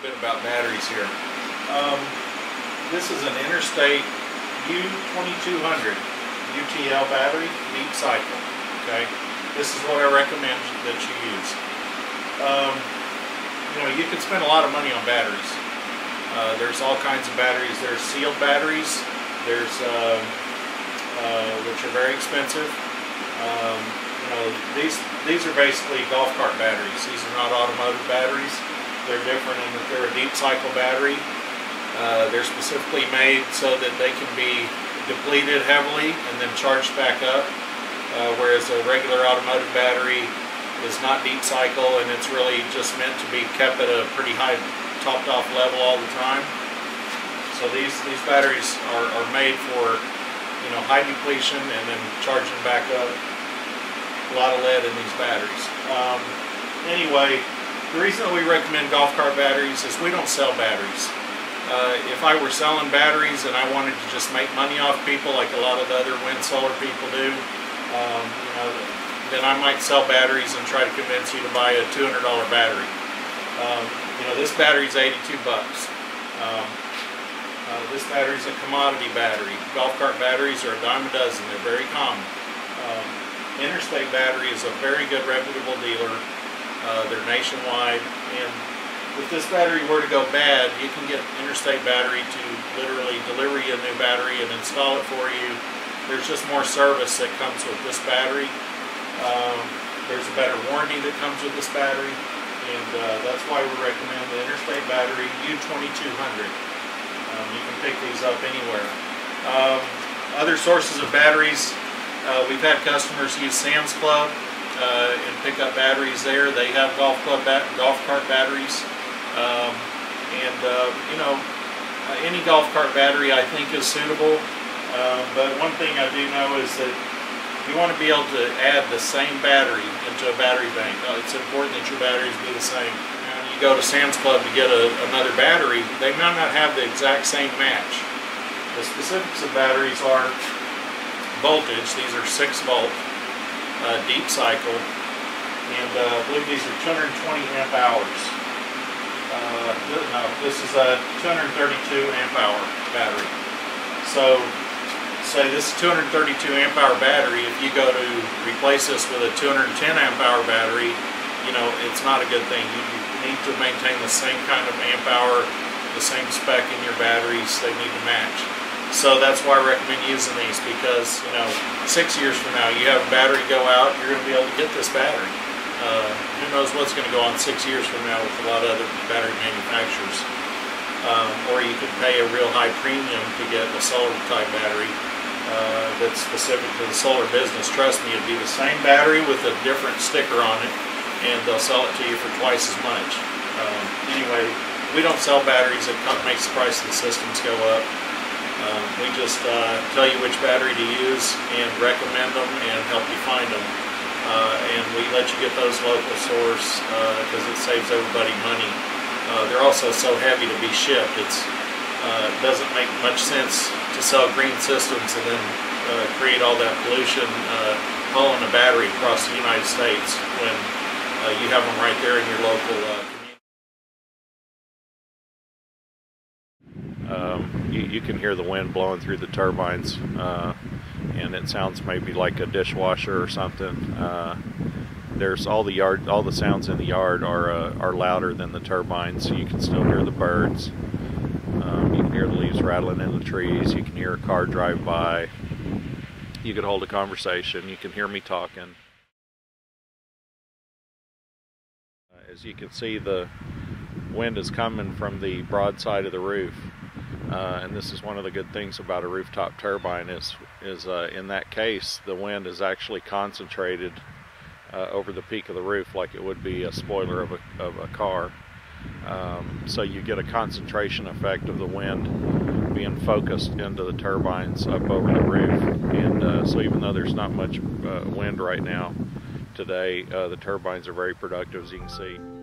little bit about batteries here. Um, this is an Interstate U2200 UTL battery, deep cycle. Okay, this is what I recommend that you use. Um, you know, you can spend a lot of money on batteries. Uh, there's all kinds of batteries. There's sealed batteries. There's uh, uh, which are very expensive. Um, you know, these these are basically golf cart batteries. These are not automotive batteries. They're different in that they're a deep cycle battery. Uh, they're specifically made so that they can be depleted heavily and then charged back up, uh, whereas a regular automotive battery is not deep cycle and it's really just meant to be kept at a pretty high topped off level all the time. So these, these batteries are, are made for you know high depletion and then charging back up. A lot of lead in these batteries. Um, anyway, the reason that we recommend golf cart batteries is we don't sell batteries. Uh, if I were selling batteries and I wanted to just make money off people like a lot of the other wind solar people do, um, you know, then I might sell batteries and try to convince you to buy a $200 battery. Um, you know, this battery is 82 bucks. Um, uh, this battery is a commodity battery. Golf cart batteries are a dime a dozen. They're very common. Um, Interstate Battery is a very good reputable dealer. Uh, they're nationwide, and if this battery were to go bad, you can get Interstate Battery to literally deliver you a new battery and install it for you. There's just more service that comes with this battery. Um, there's a better warranty that comes with this battery, and uh, that's why we recommend the Interstate Battery U2200. Um, you can pick these up anywhere. Um, other sources of batteries, uh, we've had customers use Sam's Club uh, and pick up batteries there. They have golf club golf cart batteries, um, and uh, you know uh, any golf cart battery I think is suitable. Um, but one thing I do know is that you want to be able to add the same battery into a battery bank. Uh, it's important that your batteries be the same. And you go to Sam's Club to get a, another battery, they might not have the exact same match. The specifics of batteries are voltage. These are 6 volt, uh, deep cycle, and uh, I believe these are 220 amp hours. Uh, no, this is a 232 amp hour battery. So, say this is 232 amp hour battery. If you go to replace this with a 210 amp hour battery, you know it's not a good thing. You need to maintain the same kind of amp hour, the same spec in your batteries. They need to match. So that's why I recommend using these because, you know, six years from now you have a battery go out, you're going to be able to get this battery. Uh, who knows what's going to go on six years from now with a lot of other battery manufacturers. Um, or you could pay a real high premium to get a solar type battery uh, that's specific to the solar business. Trust me, it'd be the same battery with a different sticker on it and they'll sell it to you for twice as much. Um, anyway, we don't sell batteries that makes the price of the systems go up. Um, we just uh, tell you which battery to use and recommend them and help you find them. Uh, and we let you get those local source because uh, it saves everybody money. Uh, they're also so heavy to be shipped. It uh, doesn't make much sense to sell green systems and then create all that pollution hauling a battery across the United States when you have them right there in your local Um, you, you, can hear the wind blowing through the turbines, uh, and it sounds maybe like a dishwasher or something. Uh, there's all the yard, all the sounds in the yard are uh, are louder than the turbines, so you can still hear the birds. Um, you can hear the leaves rattling in the trees. You can hear a car drive by. You can hold a conversation. You can hear me talking. As you can see, the wind is coming from the broad side of the roof. Uh, and this is one of the good things about a rooftop turbine is is uh, in that case the wind is actually concentrated uh, over the peak of the roof like it would be a spoiler of a, of a car. Um, so you get a concentration effect of the wind being focused into the turbines up over the roof. And uh, so even though there's not much uh, wind right now today, uh, the turbines are very productive as you can see.